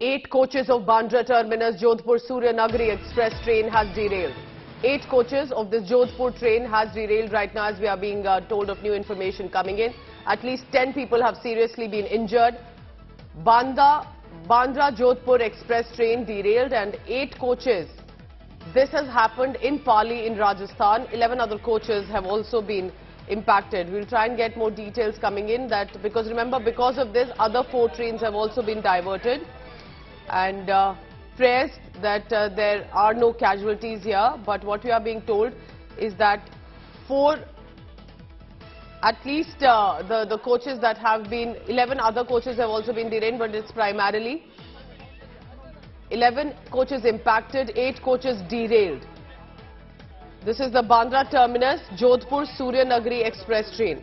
Eight coaches of Bandra terminus Jodhpur Surya Nagari express train has derailed. Eight coaches of this Jodhpur train has derailed right now as we are being uh, told of new information coming in. At least 10 people have seriously been injured. Banda, Bandra Jodhpur express train derailed and eight coaches. This has happened in Pali in Rajasthan. 11 other coaches have also been impacted. We'll try and get more details coming in that because remember because of this other four trains have also been diverted and uh, that uh, there are no casualties here. But what we are being told is that four at least uh, the the coaches that have been 11 other coaches have also been derailed but it's primarily 11 coaches impacted 8 coaches derailed. This is the Bandra terminus Jodhpur Surya Nagari express train.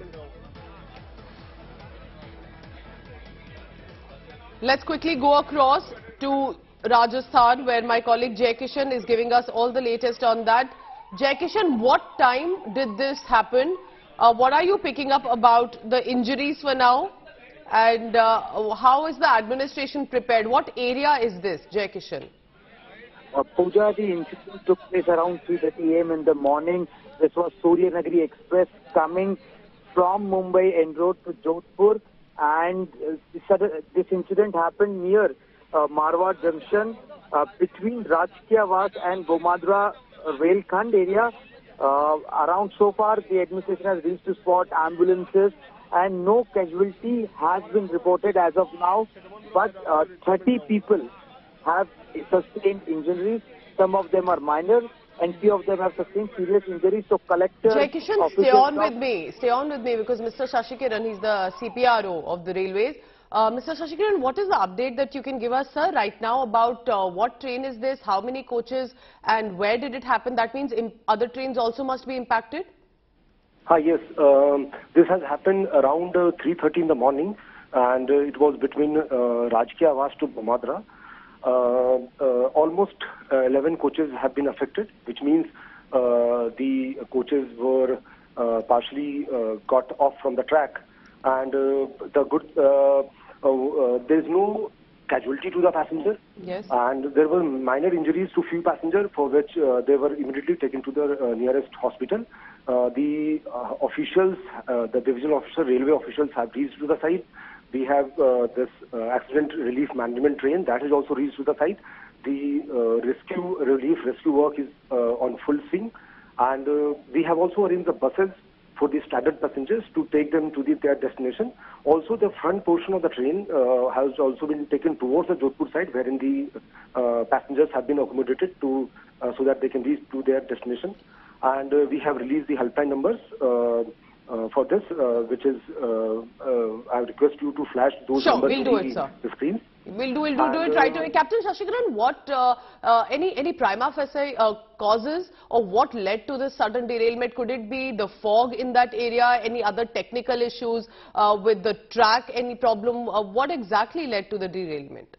Let's quickly go across to Rajasthan where my colleague Jay Kishan is giving us all the latest on that. Jay Kishan, what time did this happen? Uh, what are you picking up about the injuries for now? And uh, how is the administration prepared? What area is this, Jay Kishan? Uh, Pooja, the incident took place around 3.30 am in the morning. This was Surya Nagari Express coming from Mumbai End Road to Jodhpur. And uh, this incident happened near uh, Marwar Junction uh, between Rajkiya and Bomadra Railkhand area. Uh, around so far, the administration has reached the spot, ambulances, and no casualty has been reported as of now. But uh, 30 people have sustained injuries. Some of them are minor, and few of them have sustained serious injuries. So, collector. Jai Kishan, stay on with me. Stay on with me because Mr. Shashikiran, he's the CPRO of the railways. Uh, Mr. Shashikiran, what is the update that you can give us, sir, right now about uh, what train is this, how many coaches, and where did it happen? That means other trains also must be impacted? Hi, yes. Um, this has happened around uh, 3.30 in the morning, and uh, it was between uh, Rajkiawas to Bomadra. Uh, uh, almost uh, 11 coaches have been affected, which means the coaches were partially got off from the track and uh, the good uh, uh, there is no casualty to the passenger. Yes. And there were minor injuries to few passengers for which uh, they were immediately taken to the uh, nearest hospital. Uh, the officials, the division officer, railway officials have reached to the site. We have this accident relief management train that has also reached to the site. The rescue relief rescue work is on full swing. And we have also arranged the buses for the stranded passengers to take them to the, their destination. Also, the front portion of the train uh, has also been taken towards the Jodhpur side, wherein the uh, passengers have been accommodated to uh, so that they can reach to their destination. And uh, we have released the helpline numbers uh, uh, for this, which is I request you to flash those sure, numbers we'll to the, it, the screen. We'll do, we'll do, do it right away. Captain Shashikiran, what, uh, uh, any, any prima facie uh, causes or what led to this sudden derailment? Could it be the fog in that area, any other technical issues uh, with the track, any problem? Uh, what exactly led to the derailment?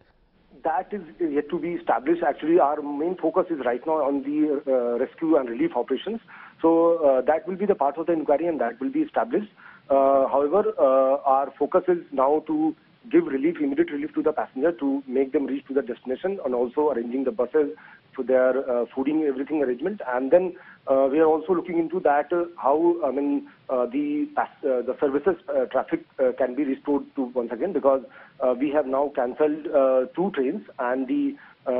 That is yet to be established. Actually, our main focus is right now on the uh, rescue and relief operations. So that will be the part of the inquiry and that will be established. however, our focus is now to give relief, immediate relief to the passenger to make them reach to the destination and also arranging the buses for their uh, fooding, everything arrangement. And then uh, we are also looking into that uh, how I mean uh, the uh, the services uh, traffic can be restored to once again because we have now cancelled two trains and the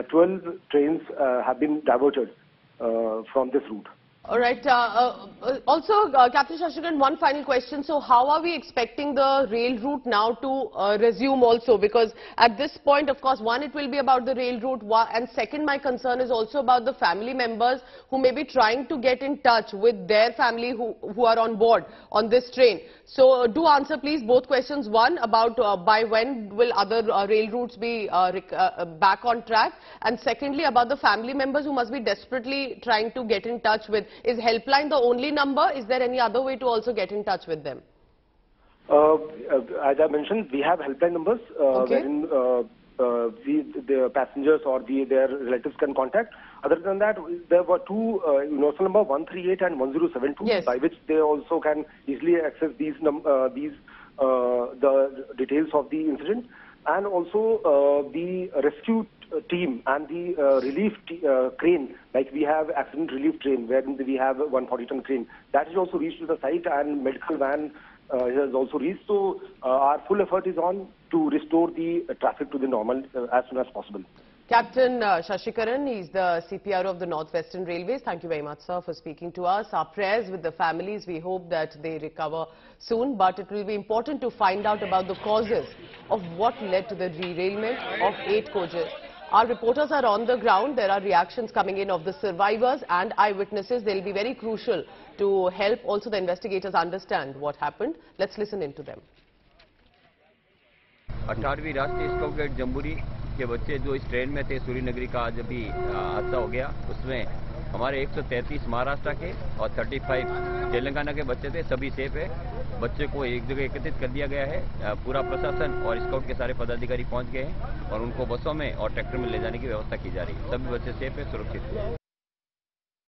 12 trains have been diverted from this route. All right. Uh, uh, uh, also, uh, Captain one final question. So, how are we expecting the rail route now to uh, resume also? Because at this point, of course, one, it will be about the rail route. And second, my concern is also about the family members who may be trying to get in touch with their family who, who are on board on this train. So, uh, do answer, please, both questions. One, about by when will other rail routes be back on track? And secondly, about the family members who must be desperately trying to get in touch with is helpline the only number? Is there any other way to also get in touch with them? Uh, uh as I mentioned, we have helpline numbers uh, okay. wherein uh, uh, we, the passengers or the, their relatives can contact. Other than that, there were two uh, universal number 138 and 1072 yes. by which they also can easily access these num uh, these uh, the details of the incident. And also uh, the rescue team and the uh, relief uh, crane, like we have accident relief train, wherein we have a 140 ton crane, that has also reached to the site, and medical van uh, has also reached. So uh, our full effort is on to restore the traffic to the normal uh, as soon as possible. Captain uh, Shashikiran, he's the CPR of the Northwestern Railways. Thank you very much, sir, for speaking to us. Our prayers with the families. We hope that they recover soon. But it will be important to find out about the causes of what led to the derailment of eight coaches. Our reporters are on the ground. There are reactions coming in of the survivors and eyewitnesses. They'll be very crucial to help also the investigators understand what happened. Let's listen into them. के बच्चे जो इस train में थे सूर्य नगरी का आज अभी हादसा हो गया, उसमें हमारे 133 महाराष्ट्र के और 35 तेलंगाना के बच्चे थे, सभी सेफ़ है। बच्चे को एक जगह एकत्रित कर दिया गया है पूरा प्रशासन और स्काउट के सारे पदाधिकारी पहुँच गए हैं और उनको बसों में और ट्रैक्टर में ले जाने की व्यवस्था की जा रही है। सभी बच्चे सेफ़ है, सुरक्षित